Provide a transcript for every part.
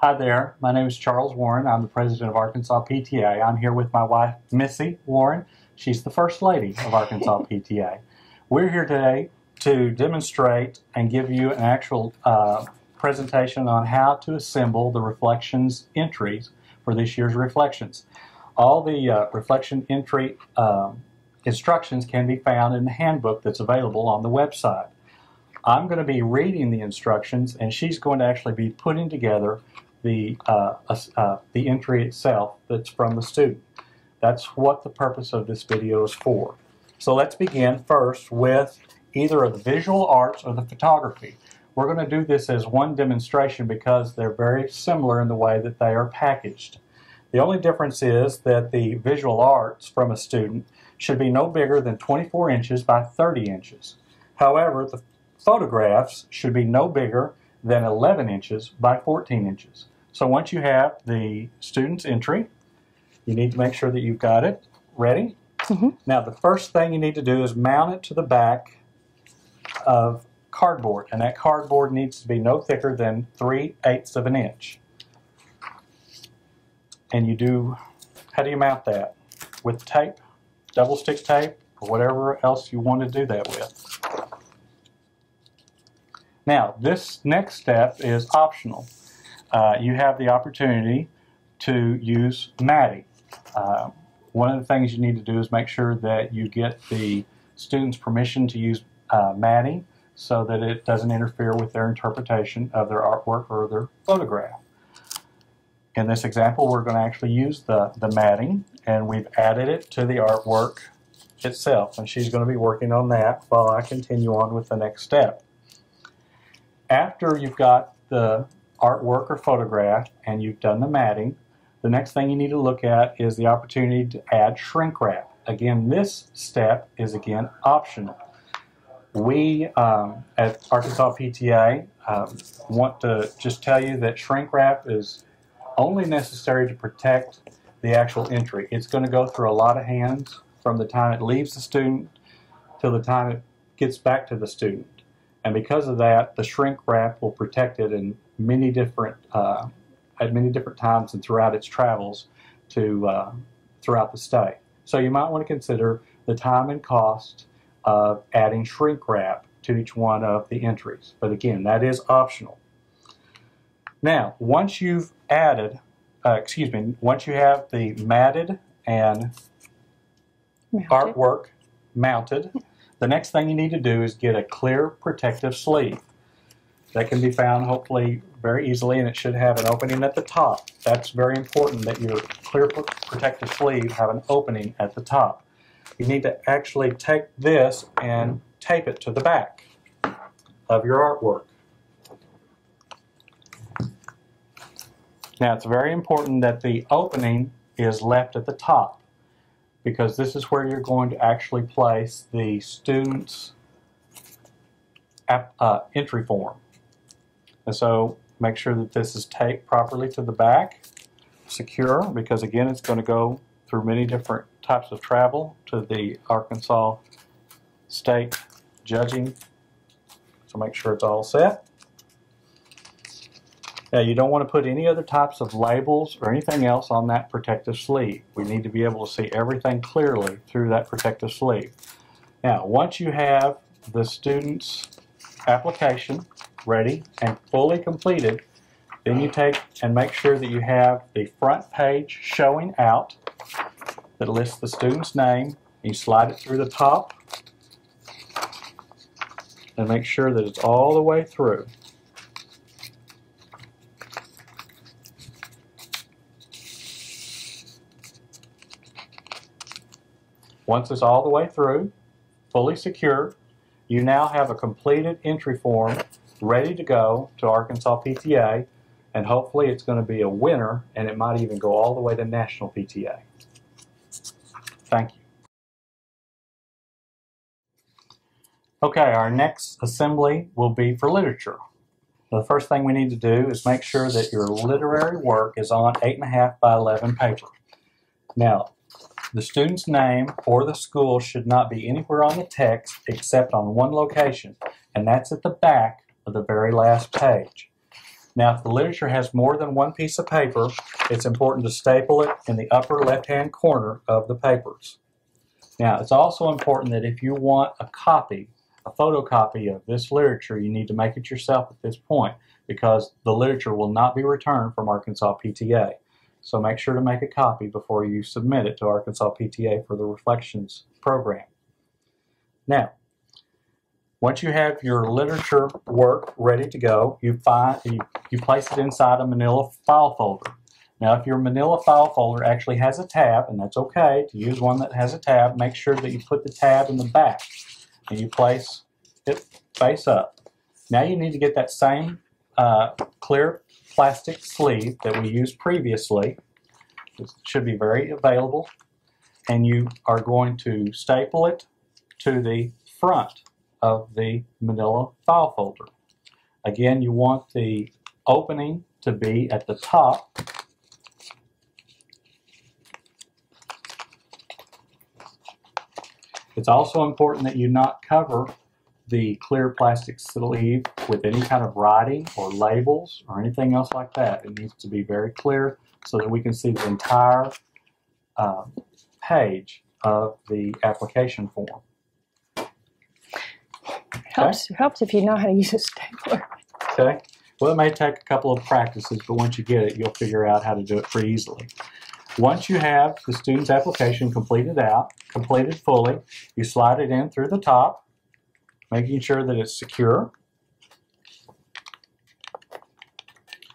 Hi there, my name is Charles Warren. I'm the president of Arkansas PTA. I'm here with my wife, Missy Warren. She's the first lady of Arkansas PTA. We're here today to demonstrate and give you an actual uh, presentation on how to assemble the reflections entries for this year's reflections. All the uh, reflection entry um, instructions can be found in the handbook that's available on the website. I'm going to be reading the instructions and she's going to actually be putting together the, uh, uh, the entry itself that's from the student. That's what the purpose of this video is for. So let's begin first with either of the visual arts or the photography. We're going to do this as one demonstration because they're very similar in the way that they are packaged. The only difference is that the visual arts from a student should be no bigger than 24 inches by 30 inches. However, the photographs should be no bigger than 11 inches by 14 inches. So once you have the student's entry, you need to make sure that you've got it ready. Mm -hmm. Now the first thing you need to do is mount it to the back of cardboard, and that cardboard needs to be no thicker than 3 eighths of an inch. And you do, how do you mount that? With tape, double stick tape, or whatever else you want to do that with. Now, this next step is optional. Uh, you have the opportunity to use matting. Uh, one of the things you need to do is make sure that you get the student's permission to use uh, matting so that it doesn't interfere with their interpretation of their artwork or their photograph. In this example, we're going to actually use the, the matting, and we've added it to the artwork itself, and she's going to be working on that while I continue on with the next step after you've got the artwork or photograph and you've done the matting, the next thing you need to look at is the opportunity to add shrink wrap. Again, this step is again optional. We um, at Arkansas PTA um, want to just tell you that shrink wrap is only necessary to protect the actual entry. It's going to go through a lot of hands from the time it leaves the student till the time it gets back to the student. And because of that, the shrink wrap will protect it in many different, uh, at many different times and throughout its travels to uh, throughout the state. So you might want to consider the time and cost of adding shrink wrap to each one of the entries. But again, that is optional. Now, once you've added, uh, excuse me, once you have the matted and mounted. artwork mounted, the next thing you need to do is get a clear protective sleeve. That can be found hopefully very easily and it should have an opening at the top. That's very important that your clear protective sleeve have an opening at the top. You need to actually take this and tape it to the back of your artwork. Now it's very important that the opening is left at the top because this is where you're going to actually place the student's uh, entry form. And so make sure that this is taped properly to the back, secure, because again it's going to go through many different types of travel to the Arkansas State Judging. So make sure it's all set. Now you don't want to put any other types of labels or anything else on that protective sleeve. We need to be able to see everything clearly through that protective sleeve. Now once you have the student's application ready and fully completed, then you take and make sure that you have the front page showing out that lists the student's name. You slide it through the top and make sure that it's all the way through. Once it's all the way through, fully secure, you now have a completed entry form ready to go to Arkansas PTA, and hopefully it's going to be a winner, and it might even go all the way to National PTA. Thank you. Okay, our next assembly will be for literature. The first thing we need to do is make sure that your literary work is on 8.5 by 11 paper. Now, the student's name or the school should not be anywhere on the text except on one location, and that's at the back of the very last page. Now, if the literature has more than one piece of paper, it's important to staple it in the upper left-hand corner of the papers. Now, it's also important that if you want a copy, a photocopy of this literature, you need to make it yourself at this point because the literature will not be returned from Arkansas PTA. So make sure to make a copy before you submit it to Arkansas PTA for the Reflections program. Now, once you have your literature work ready to go, you, find, you, you place it inside a manila file folder. Now, if your manila file folder actually has a tab, and that's okay to use one that has a tab, make sure that you put the tab in the back and you place it face up. Now you need to get that same uh, clear plastic sleeve that we used previously. It should be very available. And you are going to staple it to the front of the manila file folder. Again, you want the opening to be at the top It's also important that you not cover the clear plastic sleeve with any kind of writing or labels or anything else like that. It needs to be very clear so that we can see the entire uh, page of the application form. Helps helps if you know how to use a stapler. Okay. Well, it may take a couple of practices, but once you get it, you'll figure out how to do it pretty easily. Once you have the student's application completed out, completed fully, you slide it in through the top, making sure that it's secure.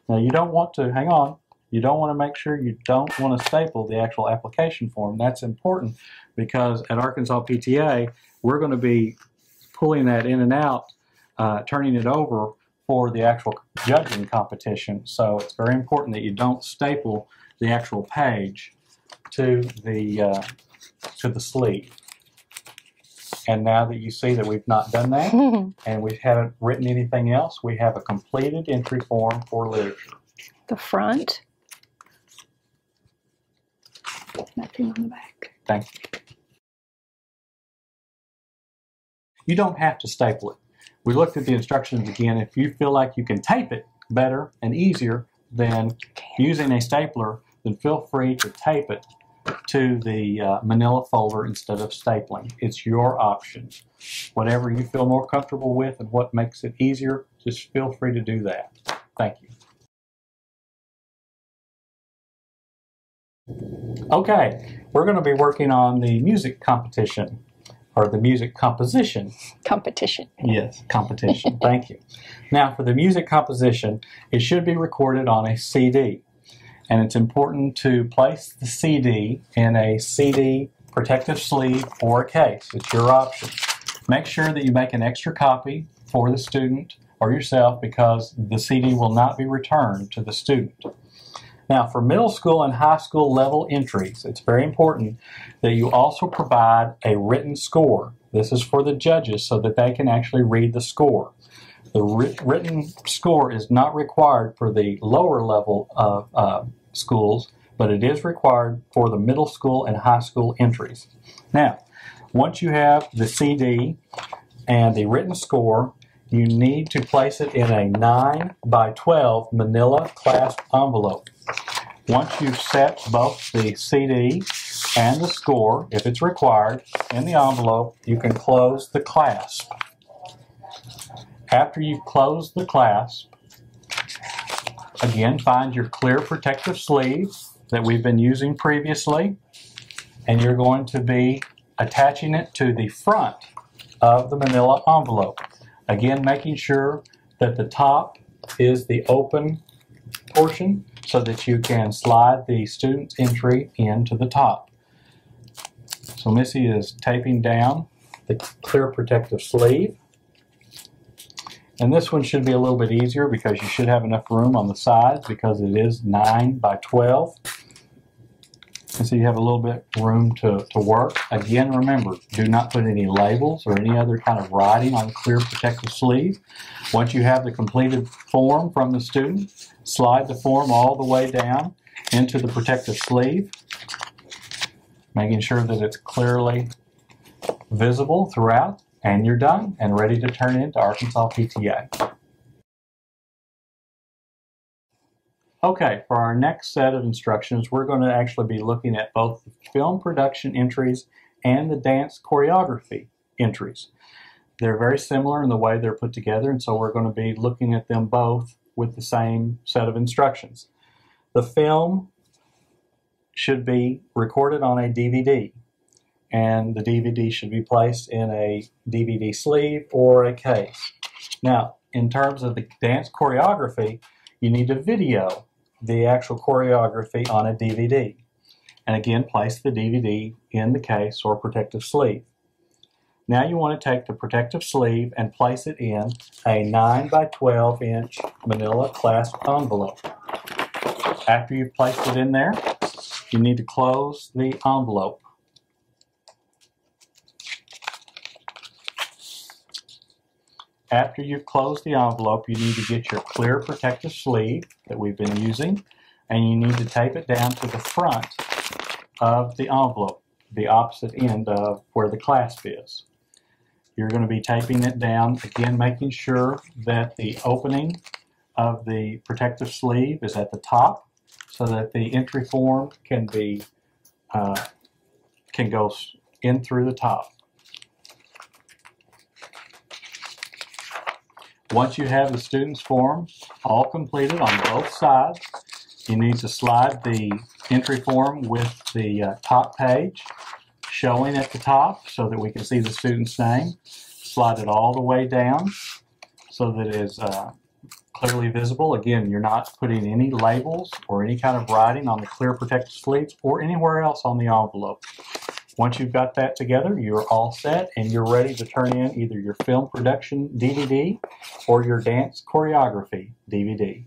Now you don't want to, hang on, you don't want to make sure you don't want to staple the actual application form. That's important because at Arkansas PTA, we're going to be pulling that in and out, uh, turning it over for the actual judging competition. So it's very important that you don't staple the actual page to the uh, to the sleeve. And now that you see that we've not done that and we haven't written anything else, we have a completed entry form for literature. the front. Nothing on the back. Thank you. You don't have to staple it. We looked at the instructions again. If you feel like you can tape it better and easier than using a stapler, then feel free to tape it to the uh, manila folder instead of stapling. It's your option. Whatever you feel more comfortable with and what makes it easier, just feel free to do that. Thank you. Okay, we're going to be working on the music competition or the music composition Competition. Yes, competition. Thank you. Now, for the music composition, it should be recorded on a CD. And it's important to place the CD in a CD protective sleeve or a case. It's your option. Make sure that you make an extra copy for the student or yourself because the CD will not be returned to the student. Now, for middle school and high school level entries, it's very important that you also provide a written score. This is for the judges so that they can actually read the score. The written score is not required for the lower level of uh, schools, but it is required for the middle school and high school entries. Now, once you have the CD and the written score, you need to place it in a 9 by 12 manila clasp envelope. Once you've set both the CD and the score, if it's required, in the envelope, you can close the clasp. After you've closed the clasp, again, find your clear protective sleeve that we've been using previously, and you're going to be attaching it to the front of the manila envelope. Again, making sure that the top is the open portion so that you can slide the student's entry into the top. So Missy is taping down the clear protective sleeve. And this one should be a little bit easier because you should have enough room on the sides because it is 9 by 12. And so you have a little bit room to, to work. Again, remember, do not put any labels or any other kind of writing on the clear protective sleeve. Once you have the completed form from the student, slide the form all the way down into the protective sleeve, making sure that it's clearly visible throughout, and you're done and ready to turn into Arkansas PTA. Okay, for our next set of instructions, we're going to actually be looking at both the film production entries and the dance choreography entries. They're very similar in the way they're put together, and so we're going to be looking at them both with the same set of instructions. The film should be recorded on a DVD, and the DVD should be placed in a DVD sleeve or a case. Now, in terms of the dance choreography, you need to video the actual choreography on a DVD. And again, place the DVD in the case or protective sleeve. Now you want to take the protective sleeve and place it in a 9 by 12 inch manila clasp envelope. After you've placed it in there, you need to close the envelope. After you've closed the envelope, you need to get your clear protective sleeve that we've been using, and you need to tape it down to the front of the envelope, the opposite end of where the clasp is. You're going to be taping it down, again making sure that the opening of the protective sleeve is at the top so that the entry form can be uh, can go in through the top. Once you have the student's form all completed on both sides, you need to slide the entry form with the uh, top page showing at the top so that we can see the student's name. Slide it all the way down so that it is uh, clearly visible. Again, you're not putting any labels or any kind of writing on the clear protective sleeves or anywhere else on the envelope. Once you've got that together, you're all set and you're ready to turn in either your film production DVD or your dance choreography DVD.